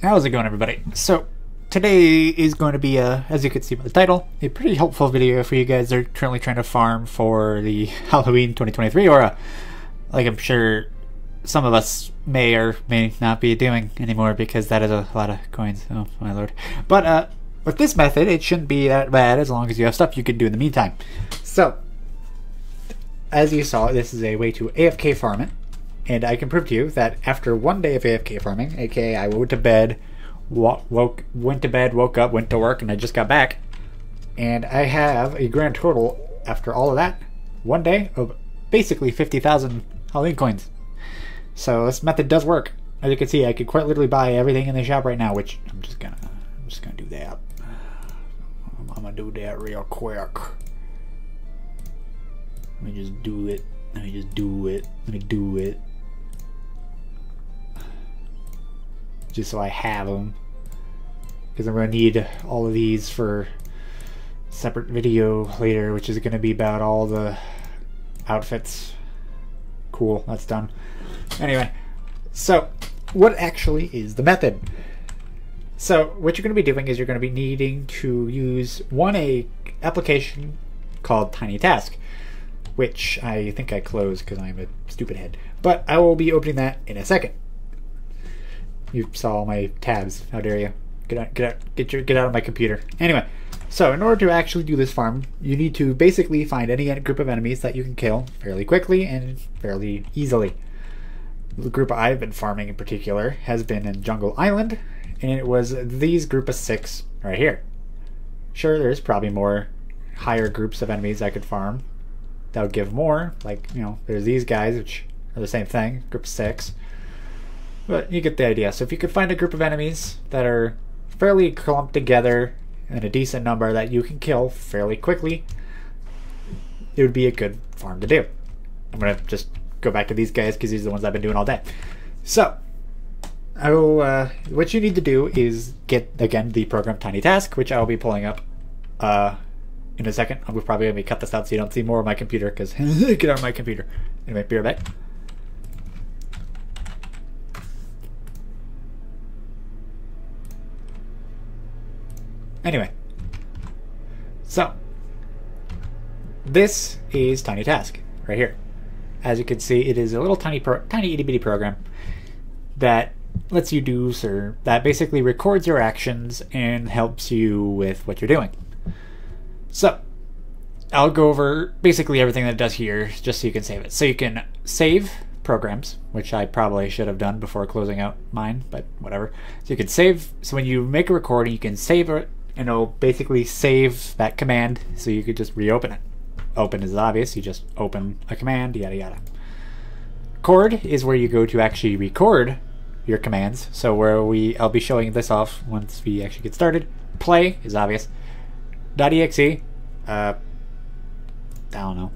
How's it going, everybody? So, today is going to be, a, as you can see by the title, a pretty helpful video for you guys that are currently trying to farm for the Halloween 2023, or, uh, like I'm sure some of us may or may not be doing anymore because that is a lot of coins. Oh, my lord. But, uh, with this method, it shouldn't be that bad as long as you have stuff you can do in the meantime. So, as you saw, this is a way to AFK farm it. And I can prove to you that after one day of AFK farming, aka I went to bed, woke, went to bed, woke up, went to work, and I just got back, and I have a grand total after all of that, one day of basically 50,000 Halloween coins. So this method does work. As you can see, I could quite literally buy everything in the shop right now, which I'm just gonna, I'm just gonna do that. I'm gonna do that real quick. Let me just do it. Let me just do it. Let me do it. Just so I have them. Because I'm going to need all of these for separate video later, which is going to be about all the outfits. Cool, that's done. Anyway, so what actually is the method? So what you're going to be doing is you're going to be needing to use one a application called Tiny Task, which I think I closed because I'm a stupid head. But I will be opening that in a second. You saw all my tabs. How dare you? Get out, get out, get your, get out of my computer. Anyway, so in order to actually do this farm, you need to basically find any group of enemies that you can kill fairly quickly and fairly easily. The group I've been farming in particular has been in Jungle Island, and it was these group of six right here. Sure, there's probably more higher groups of enemies I could farm that would give more. Like, you know, there's these guys, which are the same thing, group six. But you get the idea. So if you could find a group of enemies that are fairly clumped together in a decent number that you can kill fairly quickly, it would be a good farm to do. I'm gonna just go back to these guys because these are the ones I've been doing all day. So, I will. Uh, what you need to do is get again the program Tiny Task, which I will be pulling up uh, in a second. I'm probably gonna cut this out so you don't see more of my computer because get of my computer. Anyway, be right back. Anyway, so this is Tiny Task right here. As you can see, it is a little tiny, tiny itty bitty program that lets you do or that basically records your actions and helps you with what you're doing. So, I'll go over basically everything that it does here just so you can save it. So you can save programs, which I probably should have done before closing out mine, but whatever. So you can save. So when you make a recording, you can save it and it'll basically save that command so you could just reopen it. Open is obvious, you just open a command, yada yada. Record is where you go to actually record your commands. So where we I'll be showing this off once we actually get started. Play is obvious. .exe, uh, I don't know.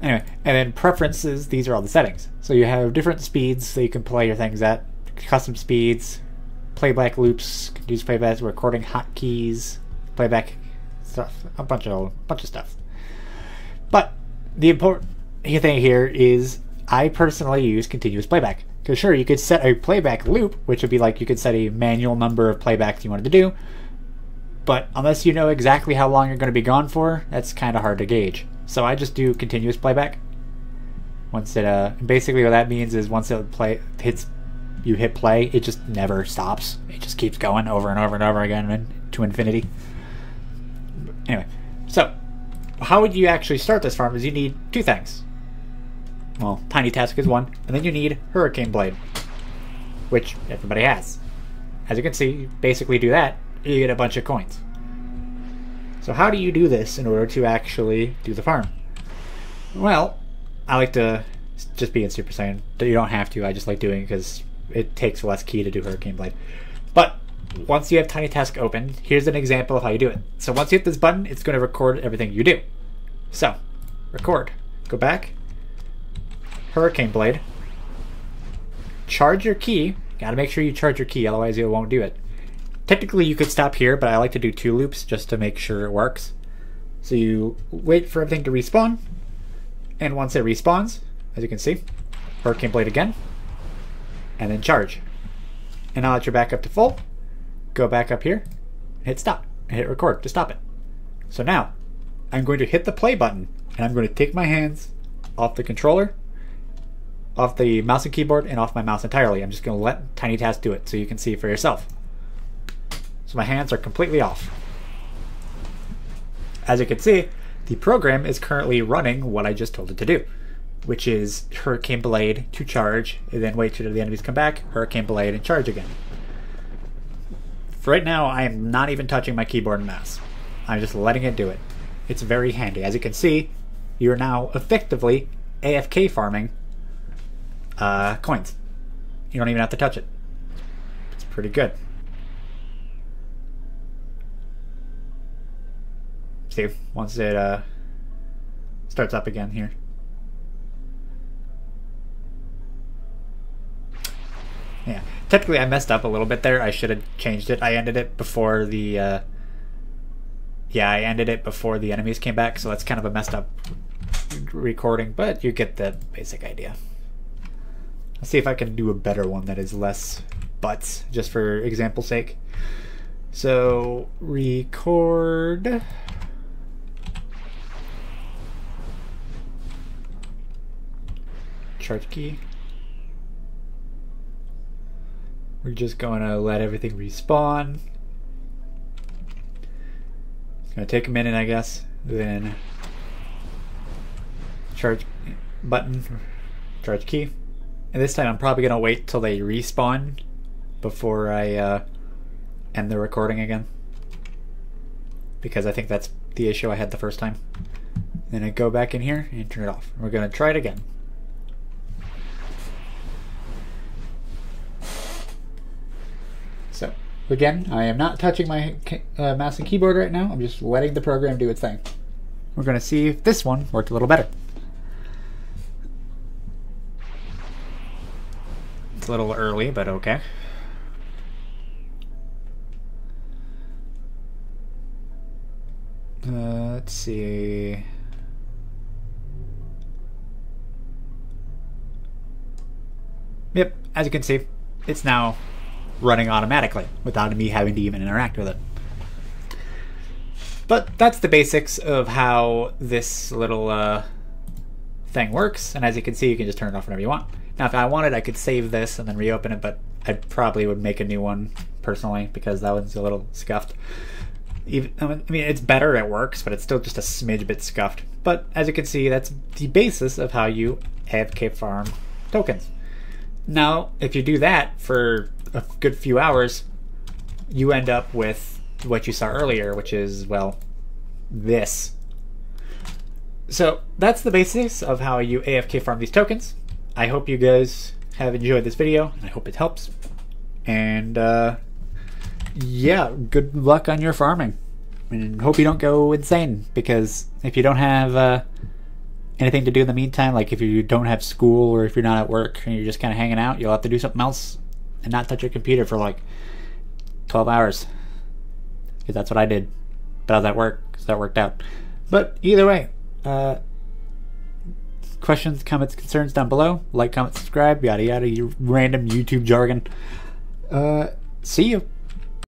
Anyway, and then preferences, these are all the settings. So you have different speeds that you can play your things at, custom speeds, playback loops, use playback recording hotkeys, playback stuff, a bunch of bunch of stuff. But the important thing here is I personally use continuous playback. Because sure, you could set a playback loop, which would be like you could set a manual number of playbacks you wanted to do. But unless you know exactly how long you're going to be gone for, that's kind of hard to gauge. So I just do continuous playback. Once it, uh, basically what that means is once it play hits you hit play, it just never stops. It just keeps going over and over and over again to infinity. Anyway, so how would you actually start this farm is you need two things. Well, Tiny Task is one, and then you need Hurricane Blade, which everybody has. As you can see, you basically do that, you get a bunch of coins. So how do you do this in order to actually do the farm? Well, I like to just be in Super Saiyan. You don't have to. I just like doing it because it takes less ki to do Hurricane Blade. But once you have Tiny Task open, here's an example of how you do it. So once you hit this button, it's going to record everything you do. So, record. Go back. Hurricane Blade. Charge your ki. Gotta make sure you charge your ki, otherwise it won't do it. Technically, you could stop here, but I like to do two loops just to make sure it works. So you wait for everything to respawn, and once it respawns, as you can see, Hurricane Blade again, and then charge. And now that you're back up to full, go back up here, hit stop, and hit record to stop it. So now, I'm going to hit the play button, and I'm going to take my hands off the controller, off the mouse and keyboard, and off my mouse entirely. I'm just going to let Tiny Task do it so you can see for yourself. So my hands are completely off. As you can see, the program is currently running what I just told it to do, which is Hurricane Blade to charge, and then wait till the enemies come back, Hurricane Blade, and charge again. For right now, I am not even touching my keyboard and mouse. I'm just letting it do it. It's very handy. As you can see, you're now effectively AFK farming uh, coins. You don't even have to touch it. It's pretty good. See, once it uh, starts up again here. Yeah, technically I messed up a little bit there. I should have changed it. I ended it before the. Uh, yeah, I ended it before the enemies came back, so that's kind of a messed up recording, but you get the basic idea. I'll see if I can do a better one that is less butts, just for example's sake. So, record. Charge ki. We're just going to let everything respawn. It's going to take a minute, I guess. Then charge button, charge ki. And this time I'm probably going to wait till they respawn before I uh, end the recording again. Because I think that's the issue I had the first time. Then I go back in here and turn it off. We're going to try it again. Again, I am not touching my uh, mouse and keyboard right now. I'm just letting the program do its thing. We're going to see if this one worked a little better. It's a little early, but okay. Uh, let's see. Yep, as you can see, it's now running automatically without me having to even interact with it. But that's the basics of how this little uh, thing works, and as you can see, you can just turn it off whenever you want. Now, if I wanted, I could save this and then reopen it, but I probably would make a new one personally because that one's a little scuffed. Even, I mean, it's better, it works, but it's still just a smidge bit scuffed. But as you can see, that's the basis of how you AFK farm tokens. Now, if you do that for a good few hours, you end up with what you saw earlier, which is, well, this. So that's the basis of how you AFK farm these tokens. I hope you guys have enjoyed this video. and I hope it helps. And uh, yeah, good luck on your farming. And hope you don't go insane because if you don't have uh, anything to do in the meantime, like if you don't have school or if you're not at work and you're just kind of hanging out, you'll have to do something else and not touch your computer for like 12 hours. Because that's what I did. But I was at work, that worked out. But either way, uh, questions, comments, concerns down below. Like, comment, subscribe, yada yada, you random YouTube jargon. Uh, see you.